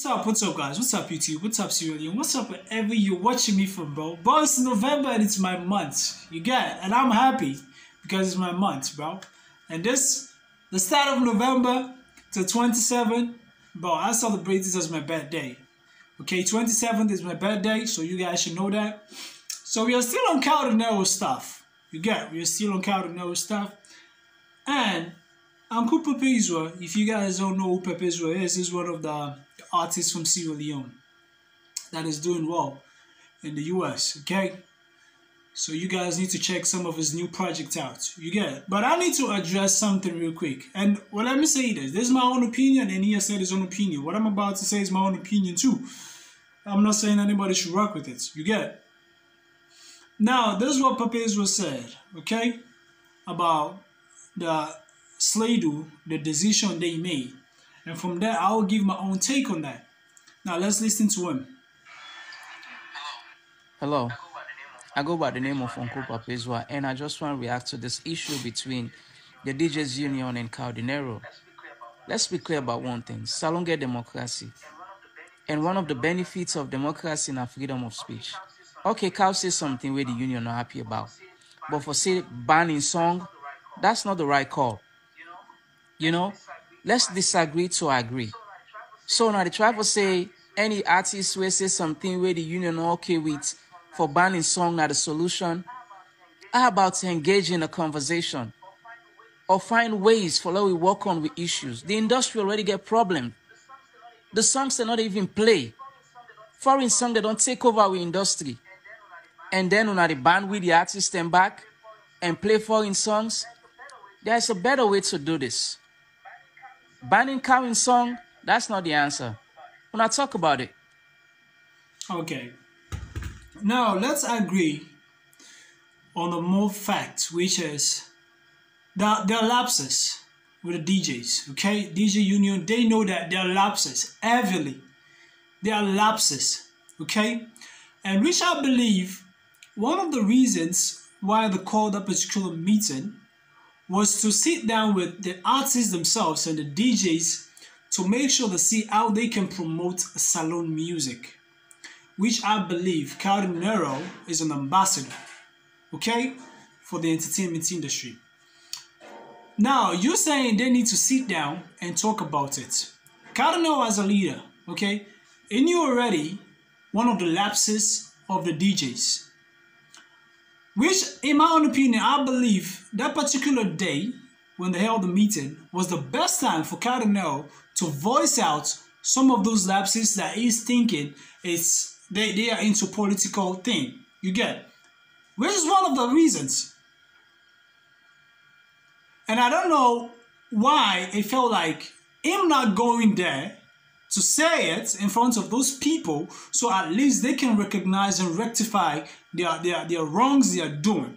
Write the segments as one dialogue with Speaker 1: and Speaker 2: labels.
Speaker 1: What's up? What's up, guys? What's up, YouTube? What's up, Leone? What's up, wherever you're watching me from, bro? Bro, it's November and it's my month. You get it? And I'm happy because it's my month, bro. And this, the start of November to 27, bro, I celebrate this as my birthday. Okay, 27th is my birthday, so you guys should know that. So we are still on Kao Denero stuff. You get it? We are still on Kao Denero stuff. And Uncle Papayzua, if you guys don't know who Papayzua is, is one of the artists from Sierra Leone that is doing well in the US, okay? So you guys need to check some of his new projects out. You get it? But I need to address something real quick. And well, let me say this. This is my own opinion, and he has said his own opinion. What I'm about to say is my own opinion too. I'm not saying anybody should rock with it. You get it? Now, this is what Papayzua said, okay? About the Sladu, the decision they made. And from there, I will give my own take on that. Now, let's listen to him.
Speaker 2: Hello. I go by the name of Uncle Papayzua, and I just want to react to this issue between the DJs Union and Kao Denero. Let's be clear about one thing Salonga democracy. And one of the benefits of democracy and freedom of speech. Okay, Kao says something where the union not happy about. But for say banning song, that's not the right call. You know, let's disagree to agree. So now the tribal say any artist will say something where the union okay with for banning song not a solution. How about in a conversation or find ways for how we work on with issues? The industry already get problem. The songs they not even play. Foreign song they don't take over our industry. And then when they ban with the artist them back and play foreign songs, there's a better way to do this. Banning current song, that's not the answer. When I talk about it.
Speaker 1: Okay. Now, let's agree on the more fact, which is that there are lapses with the DJs, okay? DJ Union, they know that there are lapses heavily. There are lapses, okay? And which I believe one of the reasons why they called that particular meeting was to sit down with the artists themselves and the DJs to make sure to see how they can promote Salone music, which I believe Kao Denero is an ambassador, okay, for the entertainment industry. Now, you're saying they need to sit down and talk about it. Kao Denero as a leader, okay, he knew already one of the lapses of the DJs which, in my own opinion, I believe that particular day when they held the meeting was the best time for Kao Denero to voice out some of those lapses that he's thinking is they, they are into political thing. You get, which is one of the reasons. And I don't know why it felt like him not going there to say it in front of those people so at least they can recognize and rectify their, their, their wrongs they are doing.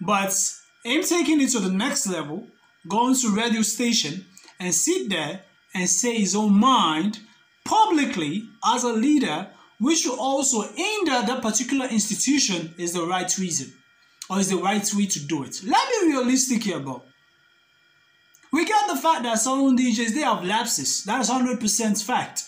Speaker 1: But him taking it to the next level, going to radio station and sit there and say his own mind publicly as a leader, which will also hinder that particular institution is the right reason or is the right way to do it. Let me be realistic here, bro. We get the fact that some DJs, they have lapses. That is 100% fact.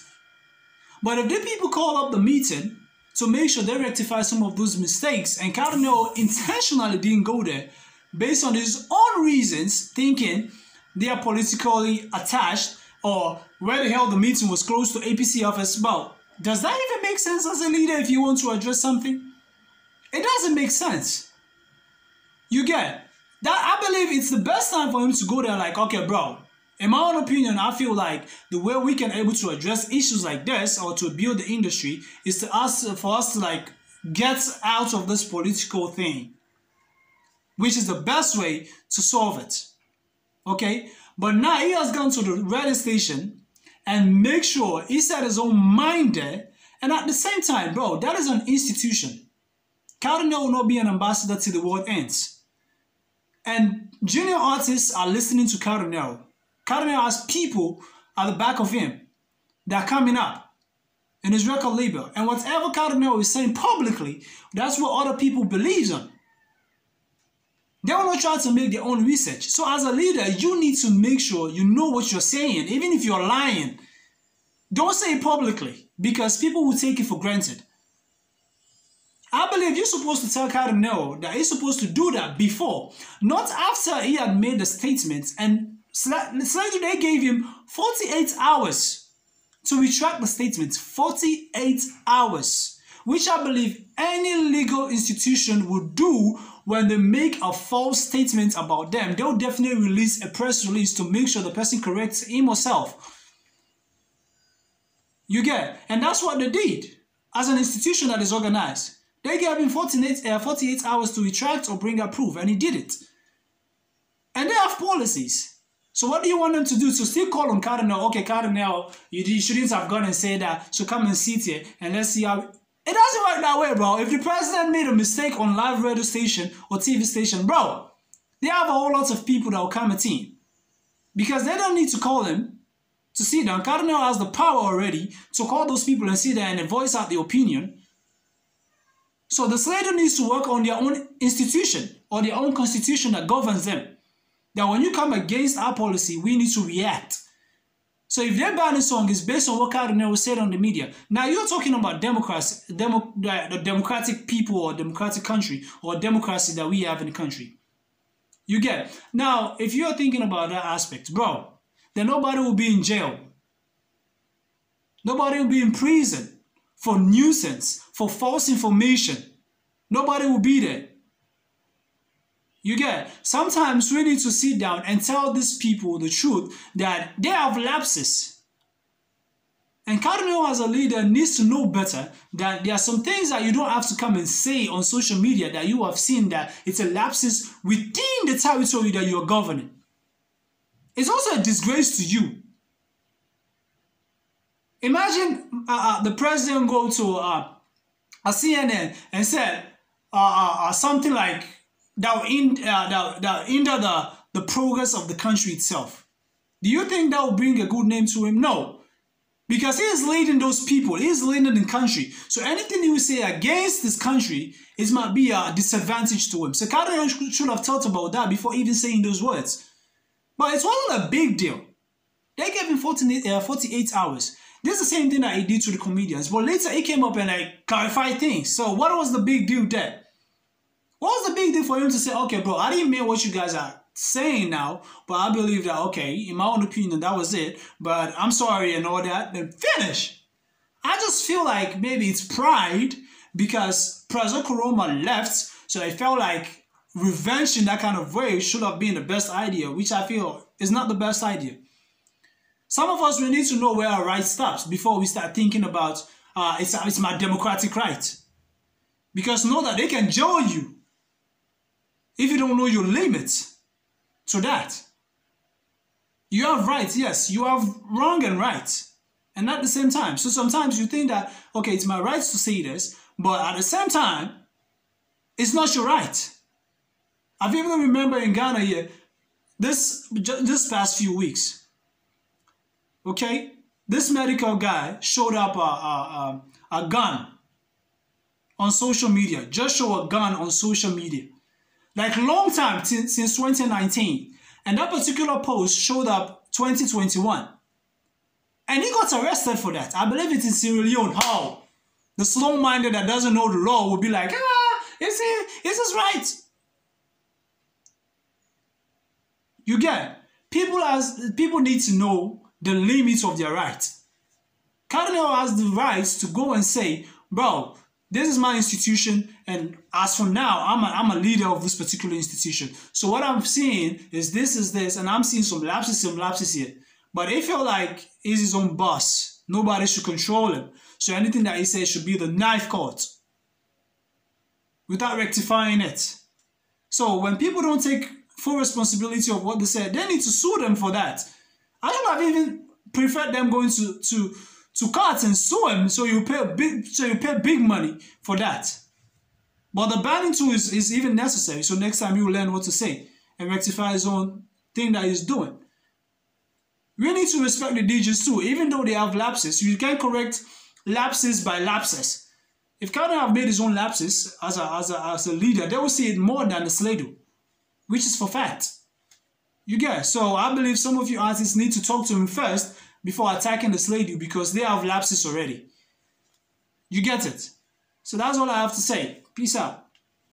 Speaker 1: But if the people call up the meeting to make sure they rectify some of those mistakes, and Kao Denero intentionally didn't go there based on his own reasons, thinking they are politically attached or where the hell the meeting was close to APC office, well, does that even make sense as a leader if you want to address something? It doesn't make sense. You get that I believe it's the best time for him to go there like, okay, bro, in my own opinion, I feel like the way we can able to address issues like this or to build the industry is to us for us to like get out of this political thing, which is the best way to solve it. Okay, but now he has gone to the radio station and make sure he set his own mind there, and at the same time, bro, that is an institution. Kao Denero will not be an ambassador till the world ends. And junior artists are listening to Kao Denero. Cardinal has people at the back of him that are coming up in his record label. And whatever Kao Denero is saying publicly, that's what other people believe on. They will not try to make their own research. So as a leader, you need to make sure you know what you're saying, even if you're lying. Don't say it publicly because people will take it for granted. I believe you're supposed to tell Kao Denero that he's supposed to do that before, not after he had made the statement. And slightly they gave him 48 hours to retract the statement. 48 hours, which I believe any legal institution would do when they make a false statement about them. They'll definitely release a press release to make sure the person corrects him or self. You get, and that's what they did as an institution that is organized. They gave him 48, uh, 48 hours to retract or bring up proof, and he did it. And they have policies. So what do you want them to do? So still call on Kao Denero, okay, Kao Denero, you, you shouldn't have gone and said that, so come and sit here and let's see how... It doesn't work that way, bro. If the president made a mistake on live radio station or TV station, bro, they have a whole lot of people that will come and team. Because they don't need to call him to sit down. Kao Denero has the power already to call those people and sit there and voice out the opinion so the Slater needs to work on their own institution or their own constitution that governs them. That when you come against our policy, we need to react. So if their banning song is based on what Kao Denero said on the media, now you're talking about democracy, demo, uh, the democratic people or democratic country or democracy that we have in the country. You get Now, if you're thinking about that aspect, bro, then nobody will be in jail. Nobody will be in prison for nuisance, for false information. Nobody will be there. You get sometimes we need to sit down and tell these people the truth that they have lapses. And Kao Denero as a leader needs to know better that there are some things that you don't have to come and say on social media that you have seen that it's a lapses within the territory that you're governing. It's also a disgrace to you Imagine uh, uh, the president go to uh, a CNN and said uh, uh, uh, something like that will, in, that, that hinder the, the progress of the country itself. Do you think that will bring a good name to him? No. Because he is leading those people, he is leading the country. So anything he will say against this country, it might be a disadvantage to him. So Kao Denero should have thought about that before even saying those words. But it wasn't a big deal. They gave him 48, uh, 48 hours. This is the same thing that he did to the comedians. But later he came up and like clarified things. So what was the big deal there? What was the big deal for him to say, okay, bro, I didn't mean what you guys are saying now, but I believe that, okay, in my own opinion, that was it. But I'm sorry and all that. Then finish. I just feel like maybe it's pride because President Koroma left. So I felt like revenge in that kind of way should have been the best idea, which I feel is not the best idea. Some of us, we need to know where our right stops before we start thinking about, uh, it's, it's my democratic right. Because know that they can jail you if you don't know your limits to that. You have rights, yes, you have wrong and right. And at the same time, so sometimes you think that, okay, it's my right to say this, but at the same time, it's not your right. I've even remember in Ghana here, this, this past few weeks, okay, this medical guy showed up a, a, a, a gun on social media, just show a gun on social media. Like long time, since 2019. And that particular post showed up 2021. And he got arrested for that. I believe it is in Sierra Leone. How? The slow-minded that doesn't know the law will be like, ah, is, it, is this right? You get people as people need to know the limits of their rights. Kao Denero has the rights to go and say, bro, this is my institution, and as for now, I'm a, I'm a leader of this particular institution. So what I'm seeing is this is this, and I'm seeing some lapses, some lapses here. But if you're like he's his own boss. Nobody should control him. So anything that he says should be the knife court without rectifying it. So when people don't take full responsibility of what they said, they need to sue them for that. I should have even preferred them going to to to court and sue him so you pay big so you pay big money for that. But the banning tool is, is even necessary. So next time you learn what to say and rectify his own thing that he's doing. We need to respect the DJs too, even though they have lapses. You can correct lapses by lapses. If Kanye have made his own lapses as a, as a, as a leader, they will see it more than the Slado, which is for fact. You get So I believe some of you artists need to talk to him first before attacking the Slade because they have lapses already. You get it? So that's all I have to say. Peace out.